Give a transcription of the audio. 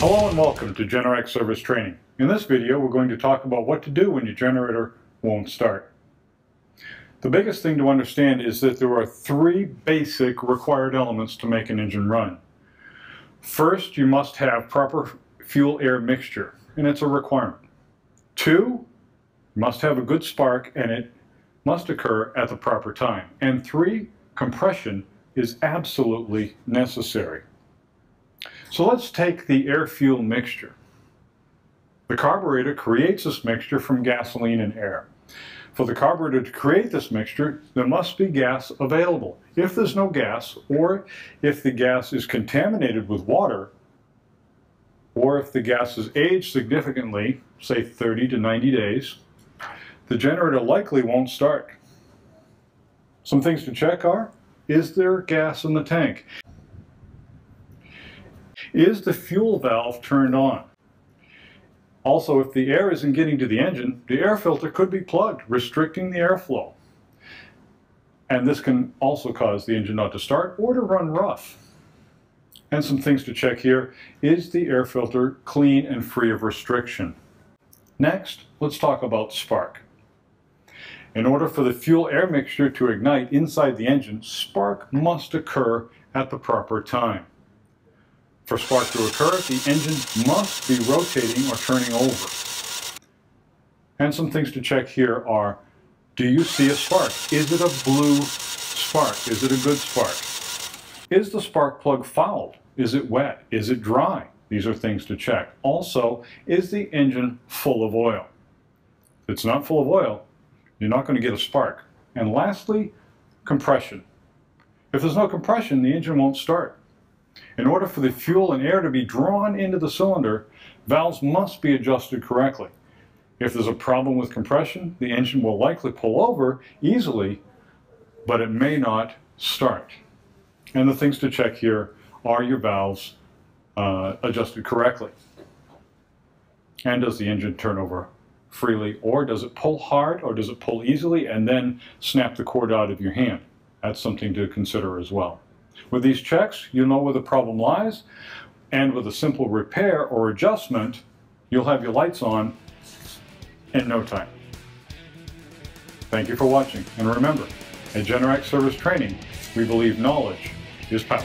welcome to Generac Service Training. In this video we're going to talk about what to do when your generator won't start. The biggest thing to understand is that there are three basic required elements to make an engine run. First, you must have proper fuel-air mixture, and it's a requirement. Two, you must have a good spark, and it must occur at the proper time. And three, compression is absolutely necessary. So let's take the air-fuel mixture. The carburetor creates this mixture from gasoline and air. For the carburetor to create this mixture, there must be gas available. If there's no gas, or if the gas is contaminated with water, or if the gas is aged significantly, say 30 to 90 days, the generator likely won't start. Some things to check are, is there gas in the tank? Is the fuel valve turned on? Also, if the air isn't getting to the engine, the air filter could be plugged, restricting the airflow. And this can also cause the engine not to start or to run rough. And some things to check here, is the air filter clean and free of restriction? Next, let's talk about spark. In order for the fuel-air mixture to ignite inside the engine, spark must occur at the proper time. For spark to occur, the engine must be rotating or turning over. And some things to check here are, do you see a spark? Is it a blue spark? Is it a good spark? Is the spark plug fouled? Is it wet? Is it dry? These are things to check. Also, is the engine full of oil? If it's not full of oil, you're not going to get a spark. And lastly, compression. If there's no compression, the engine won't start. In order for the fuel and air to be drawn into the cylinder, valves must be adjusted correctly. If there's a problem with compression, the engine will likely pull over easily, but it may not start. And the things to check here are your valves uh, adjusted correctly? And does the engine turn over freely, or does it pull hard, or does it pull easily, and then snap the cord out of your hand? That's something to consider as well. With these checks, you'll know where the problem lies, and with a simple repair or adjustment, you'll have your lights on in no time. Thank you for watching, and remember, at Generac Service Training, we believe knowledge is power.